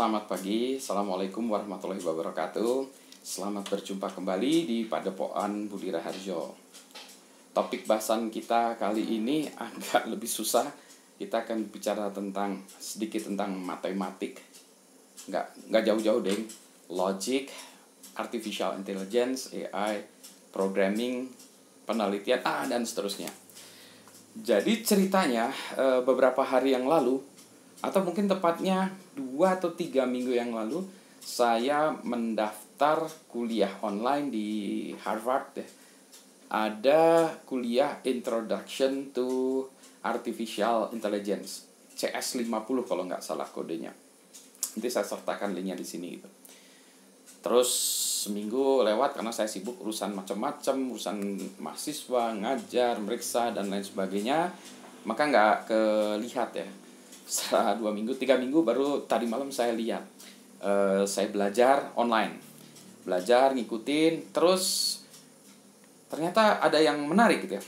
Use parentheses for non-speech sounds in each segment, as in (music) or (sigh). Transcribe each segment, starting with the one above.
Selamat pagi, Assalamualaikum warahmatullahi wabarakatuh. Selamat berjumpa kembali di Padepokan Budi Raharjo Topik bahasan kita kali ini agak lebih susah. Kita akan bicara tentang sedikit tentang matematik. Nggak, nggak jauh-jauh deh Logic, Artificial Intelligence, AI, Programming, penelitian, ah, dan seterusnya. Jadi ceritanya eh, beberapa hari yang lalu atau mungkin tepatnya dua atau tiga minggu yang lalu saya mendaftar kuliah online di Harvard ada kuliah Introduction to Artificial Intelligence CS50 kalau nggak salah kodenya. Nanti saya sertakan linknya di sini gitu. Terus seminggu lewat karena saya sibuk urusan macam-macam urusan mahasiswa ngajar meriksa dan lain sebagainya maka nggak kelihat ya setelah dua minggu tiga minggu baru tadi malam saya lihat. Uh, saya belajar online. Belajar ngikutin terus ternyata ada yang menarik gitu ya.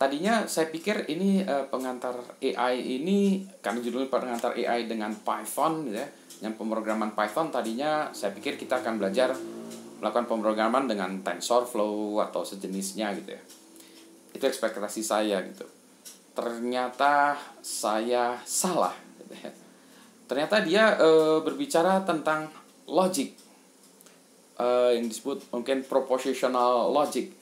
Tadinya saya pikir ini uh, pengantar AI ini karena judulnya pengantar AI dengan Python gitu ya yang pemrograman Python tadinya saya pikir kita akan belajar melakukan pemrograman dengan TensorFlow atau sejenisnya gitu ya. Itu ekspektasi saya gitu ternyata saya salah ternyata dia e, berbicara tentang logic. E, yang disebut mungkin propositional logic.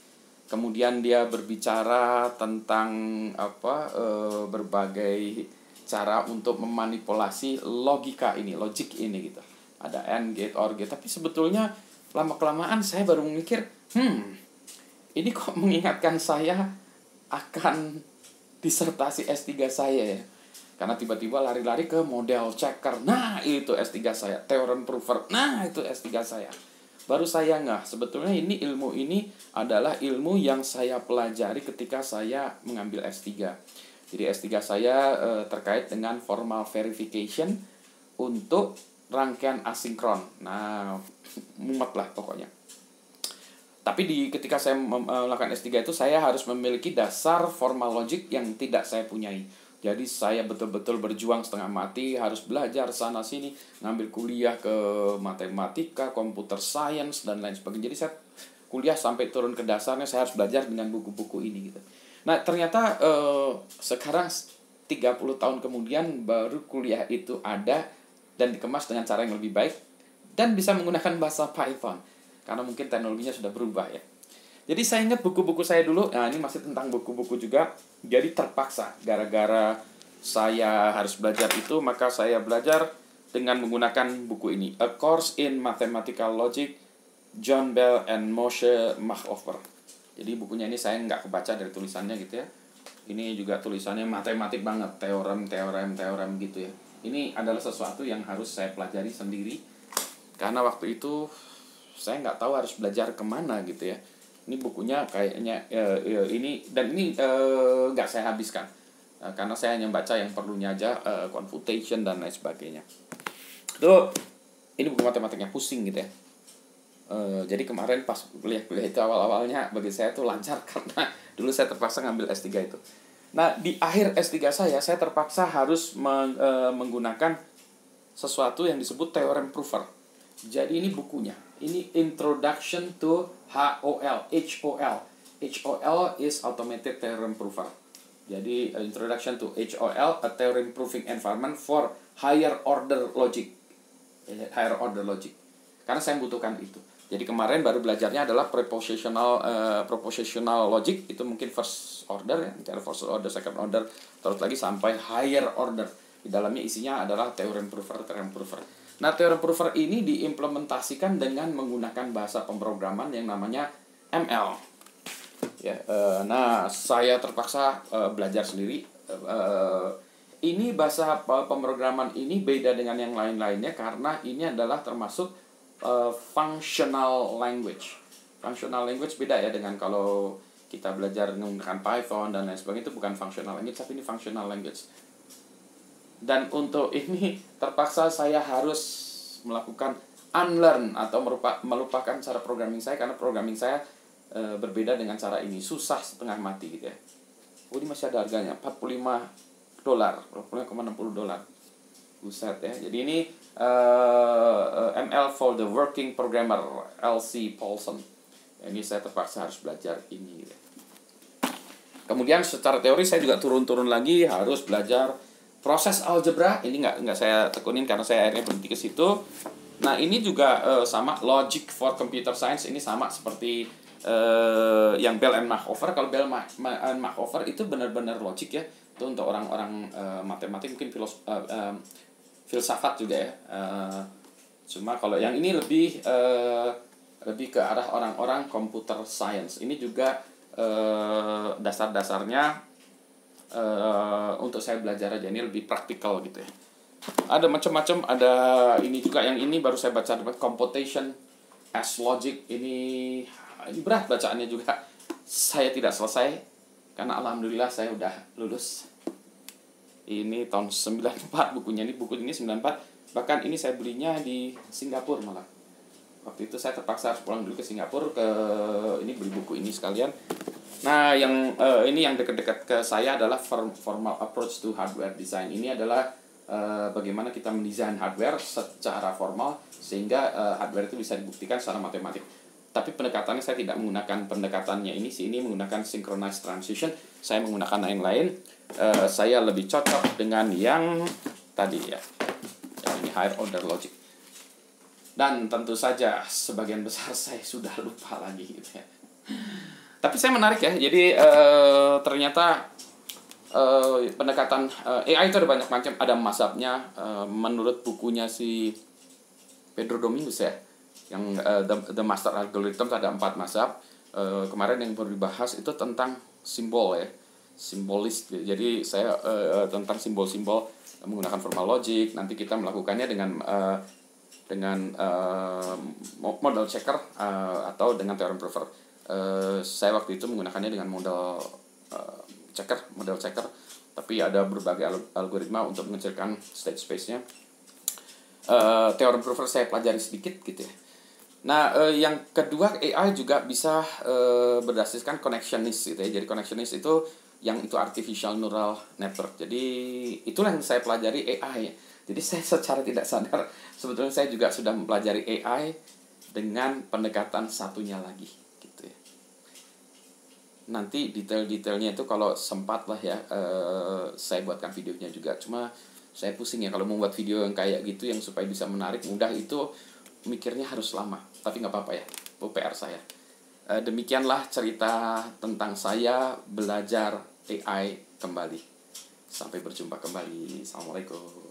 Kemudian dia berbicara tentang apa e, berbagai cara untuk memanipulasi logika ini logic ini gitu. Ada and gate or gate tapi sebetulnya lama kelamaan saya baru memikir hmm ini kok mengingatkan saya akan disertasi S3 saya ya. Karena tiba-tiba lari-lari ke model checker. Nah, itu S3 saya. Theorem prover. Nah, itu S3 saya. Baru saya nggak. Sebetulnya ini ilmu ini adalah ilmu yang saya pelajari ketika saya mengambil S3. Jadi S3 saya e, terkait dengan formal verification untuk rangkaian asinkron. Nah, (laughs) mumet lah pokoknya. Tapi di ketika saya melakukan S3 itu saya harus memiliki dasar formal logic yang tidak saya punyai. Jadi saya betul-betul berjuang setengah mati, harus belajar sana sini, ngambil kuliah ke matematika, komputer science dan lain sebagainya. Jadi saya kuliah sampai turun ke dasarnya saya harus belajar dengan buku-buku ini gitu. Nah, ternyata eh, sekarang 30 tahun kemudian baru kuliah itu ada dan dikemas dengan cara yang lebih baik dan bisa menggunakan bahasa Python karena mungkin teknologinya sudah berubah ya. Jadi saya ingat buku-buku saya dulu, nah ini masih tentang buku-buku juga. Jadi terpaksa gara-gara saya harus belajar itu, maka saya belajar dengan menggunakan buku ini, A Course in Mathematical Logic, John Bell and Moshe Machover. Jadi bukunya ini saya nggak kebaca dari tulisannya gitu ya. Ini juga tulisannya matematik banget, teorem, teorem, teorem gitu ya. Ini adalah sesuatu yang harus saya pelajari sendiri. Karena waktu itu saya nggak tahu harus belajar ke mana gitu ya. Ini bukunya kayaknya ya, ya, ini dan ini eh, nggak uh, saya habiskan. Uh, karena saya hanya baca yang perlunya aja uh, confutation dan lain sebagainya. Itu ini buku matematiknya pusing gitu ya. Uh, jadi kemarin pas kuliah-kuliah itu awal-awalnya bagi saya tuh lancar (laughs) karena dulu saya terpaksa ngambil S3 itu. Nah di akhir S3 saya saya terpaksa harus meng, uh, menggunakan sesuatu yang disebut teorem prover. Jadi ini bukunya ini introduction to HOL, HOL. HOL is automated theorem prover. Jadi uh, introduction to HOL, a theorem proving environment for higher order logic. Eh, higher order logic. Karena saya membutuhkan itu. Jadi kemarin baru belajarnya adalah prepositional uh, propositional logic itu mungkin first order ya, ada first order, second order, terus lagi sampai higher order. Di dalamnya isinya adalah theorem prover, theorem prover. Nah, teorem prover ini diimplementasikan dengan menggunakan bahasa pemrograman yang namanya ML. Ya, e, nah saya terpaksa e, belajar sendiri. E, ini bahasa pemrograman ini beda dengan yang lain-lainnya karena ini adalah termasuk e, functional language. Functional language beda ya dengan kalau kita belajar menggunakan Python dan lain sebagainya itu bukan functional language tapi ini functional language dan untuk ini terpaksa saya harus melakukan unlearn atau merupa, melupakan cara programming saya karena programming saya e, berbeda dengan cara ini. Susah setengah mati gitu ya. Oh ini masih ada harganya. 45 dolar 45,60 dolar. Buset ya. Jadi ini uh, ML for the Working Programmer LC Paulson. Ini saya terpaksa harus belajar ini. Kemudian secara teori saya juga turun-turun lagi harus belajar proses algebra. Ini nggak nggak saya tekunin karena saya akhirnya berhenti ke situ. Nah ini juga uh, sama logic for computer science ini sama seperti uh, yang Bell and Markover. Kalau Bell and Markover itu benar-benar logic ya. Itu untuk orang-orang uh, matematik mungkin filos uh, uh, filsafat juga ya. Uh, cuma kalau yang ini lebih uh, lebih ke arah orang-orang computer science. Ini juga uh, dasar-dasarnya uh, untuk saya belajar aja ini lebih praktikal gitu ya. Ada macam-macam ada ini juga yang ini baru saya baca dapat computation as logic. Ini ini berat bacaannya juga. Saya tidak selesai karena alhamdulillah saya udah lulus. Ini tahun 94 bukunya ini buku ini 94 bahkan ini saya belinya di Singapura malah. Waktu itu saya terpaksa harus pulang dulu ke Singapura ke ini beli buku ini sekalian nah yang uh, ini yang dekat-dekat ke saya adalah formal approach to hardware design. Ini adalah uh, bagaimana kita mendesain hardware secara formal sehingga uh, hardware itu bisa dibuktikan secara matematik. Tapi pendekatannya saya tidak menggunakan pendekatannya ini sih ini menggunakan synchronized transition. Saya menggunakan yang lain. Uh, saya lebih cocok dengan yang tadi ya yang ini higher order logic. Dan tentu saja sebagian besar (laughs) saya sudah lupa lagi gitu ya tapi saya menarik ya jadi uh, ternyata uh, pendekatan uh, AI itu ada banyak macam. Ada masabnya uh, menurut bukunya si Pedro Domingos ya yang uh, the, the Master Algorithm ada empat masab. Uh, kemarin yang baru dibahas itu tentang simbol ya simbolis. Jadi saya uh, tentang simbol-simbol menggunakan formal logic. Nanti kita melakukannya dengan uh, dengan uh, model checker uh, atau dengan theorem prover. Uh, saya waktu itu menggunakannya dengan model uh, checker, model checker, tapi ada berbagai algoritma untuk mengecilkan state space-nya. Uh, theorem prover saya pelajari sedikit gitu ya. Nah, uh, yang kedua AI juga bisa uh, berdasarkan connectionist gitu ya. Jadi connectionist itu yang itu artificial neural network. Jadi itulah yang saya pelajari AI. Jadi saya secara tidak sadar sebetulnya saya juga sudah mempelajari AI dengan pendekatan satunya lagi. Nanti detail-detailnya itu kalau sempat lah ya eh, saya buatkan videonya juga. Cuma saya pusing ya kalau membuat video yang kayak gitu yang supaya bisa menarik mudah itu mikirnya harus lama. Tapi nggak apa-apa ya, PR saya. Eh, demikianlah cerita tentang saya belajar AI kembali. Sampai berjumpa kembali. Assalamualaikum.